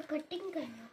Cutting करना।